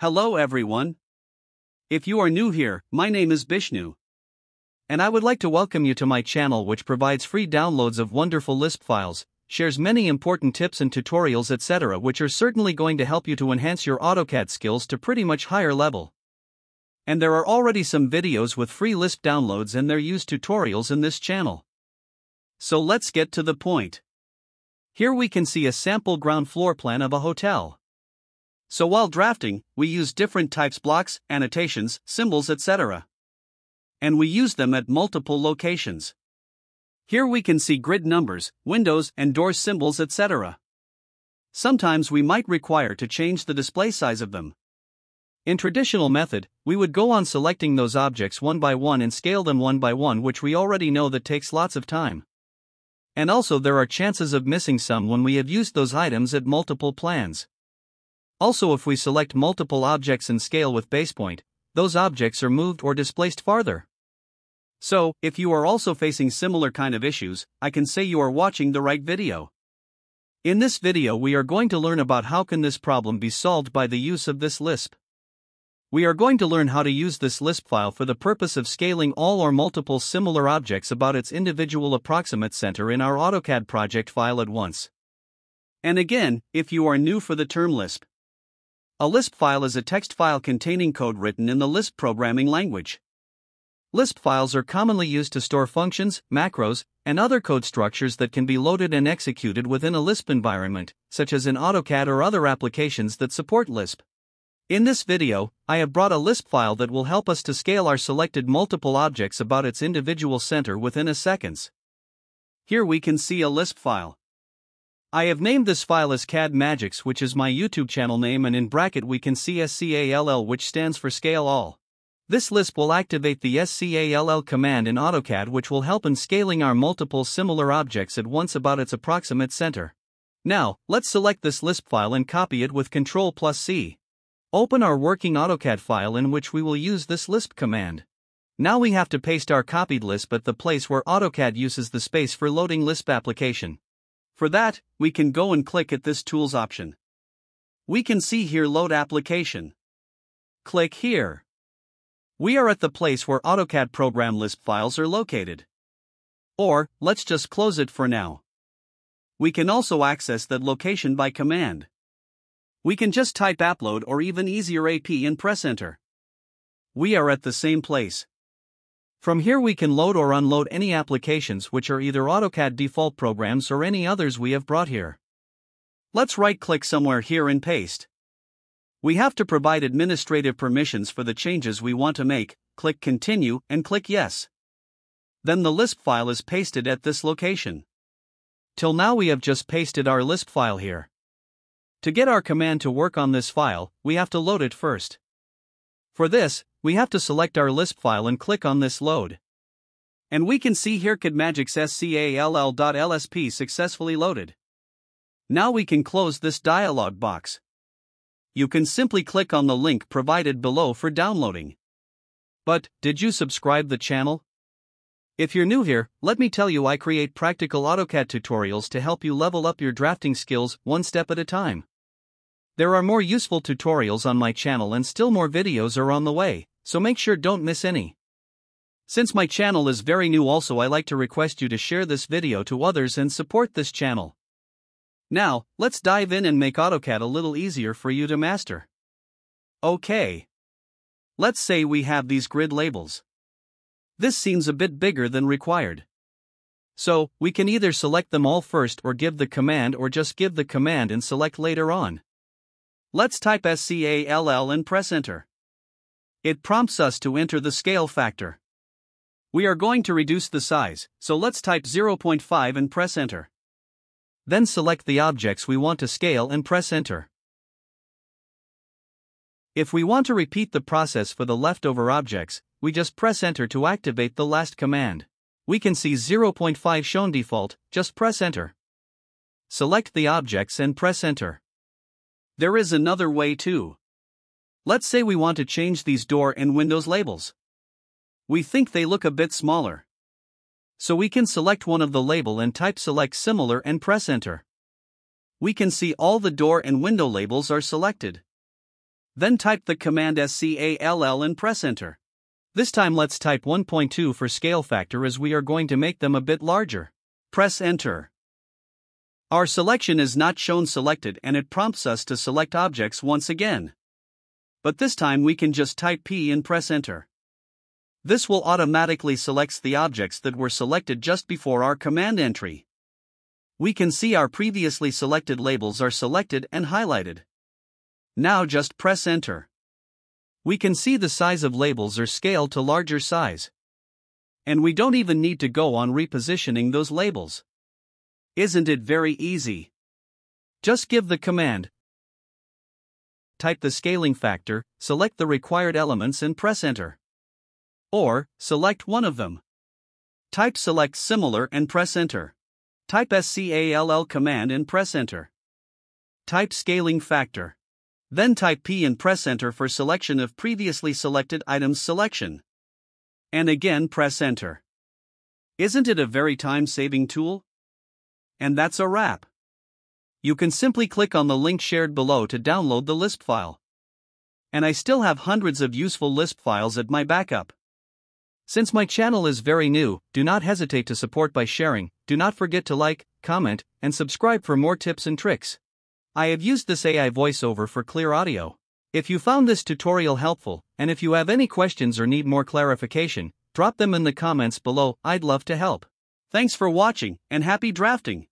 Hello everyone. If you are new here, my name is Bishnu. And I would like to welcome you to my channel which provides free downloads of wonderful Lisp files, shares many important tips and tutorials etc. which are certainly going to help you to enhance your AutoCAD skills to pretty much higher level. And there are already some videos with free Lisp downloads and their use tutorials in this channel. So let's get to the point. Here we can see a sample ground floor plan of a hotel. So while drafting, we use different types blocks, annotations, symbols etc and we use them at multiple locations. Here we can see grid numbers, windows, and door symbols, etc. Sometimes we might require to change the display size of them. In traditional method, we would go on selecting those objects one by one and scale them one by one which we already know that takes lots of time. And also there are chances of missing some when we have used those items at multiple plans. Also if we select multiple objects and scale with base point, those objects are moved or displaced farther. So, if you are also facing similar kind of issues, I can say you are watching the right video. In this video we are going to learn about how can this problem be solved by the use of this Lisp. We are going to learn how to use this Lisp file for the purpose of scaling all or multiple similar objects about its individual approximate center in our AutoCAD project file at once. And again, if you are new for the term Lisp, a Lisp file is a text file containing code written in the Lisp programming language. Lisp files are commonly used to store functions, macros, and other code structures that can be loaded and executed within a Lisp environment, such as in AutoCAD or other applications that support Lisp. In this video, I have brought a Lisp file that will help us to scale our selected multiple objects about its individual center within a seconds. Here we can see a Lisp file. I have named this file as CAD Magics which is my YouTube channel name and in bracket we can see SCALL which stands for Scale All. This Lisp will activate the SCALL command in AutoCAD which will help in scaling our multiple similar objects at once about its approximate center. Now, let's select this Lisp file and copy it with Ctrl plus C. Open our working AutoCAD file in which we will use this Lisp command. Now we have to paste our copied Lisp at the place where AutoCAD uses the space for loading Lisp application. For that, we can go and click at this Tools option. We can see here Load Application. Click here. We are at the place where AutoCAD program Lisp files are located. Or, let's just close it for now. We can also access that location by command. We can just type appload or even easier AP and press enter. We are at the same place. From here we can load or unload any applications which are either AutoCAD default programs or any others we have brought here. Let's right click somewhere here and paste. We have to provide administrative permissions for the changes we want to make, click Continue and click Yes. Then the Lisp file is pasted at this location. Till now we have just pasted our Lisp file here. To get our command to work on this file, we have to load it first. For this, we have to select our Lisp file and click on this load. And we can see here CADMagic's scall.lsp successfully loaded. Now we can close this dialog box you can simply click on the link provided below for downloading. But, did you subscribe the channel? If you're new here, let me tell you I create practical AutoCAD tutorials to help you level up your drafting skills one step at a time. There are more useful tutorials on my channel and still more videos are on the way, so make sure don't miss any. Since my channel is very new also I like to request you to share this video to others and support this channel. Now, let's dive in and make AutoCAD a little easier for you to master. Okay. Let's say we have these grid labels. This seems a bit bigger than required. So, we can either select them all first or give the command or just give the command and select later on. Let's type SCALL and press enter. It prompts us to enter the scale factor. We are going to reduce the size, so let's type 0.5 and press enter. Then select the objects we want to scale and press enter. If we want to repeat the process for the leftover objects, we just press enter to activate the last command. We can see 0.5 shown default, just press enter. Select the objects and press enter. There is another way too. Let's say we want to change these door and windows labels. We think they look a bit smaller. So we can select one of the label and type select similar and press enter. We can see all the door and window labels are selected. Then type the command SCALL and press enter. This time let's type 1.2 for scale factor as we are going to make them a bit larger. Press enter. Our selection is not shown selected and it prompts us to select objects once again. But this time we can just type P and press enter. This will automatically selects the objects that were selected just before our command entry. We can see our previously selected labels are selected and highlighted. Now just press enter. We can see the size of labels are scaled to larger size. And we don't even need to go on repositioning those labels. Isn't it very easy? Just give the command. Type the scaling factor, select the required elements and press enter. Or, select one of them. Type select similar and press enter. Type SCALL command and press enter. Type scaling factor. Then type P and press enter for selection of previously selected items selection. And again press enter. Isn't it a very time saving tool? And that's a wrap. You can simply click on the link shared below to download the Lisp file. And I still have hundreds of useful Lisp files at my backup. Since my channel is very new, do not hesitate to support by sharing, do not forget to like, comment, and subscribe for more tips and tricks. I have used this AI voiceover for clear audio. If you found this tutorial helpful, and if you have any questions or need more clarification, drop them in the comments below, I'd love to help. Thanks for watching, and happy drafting!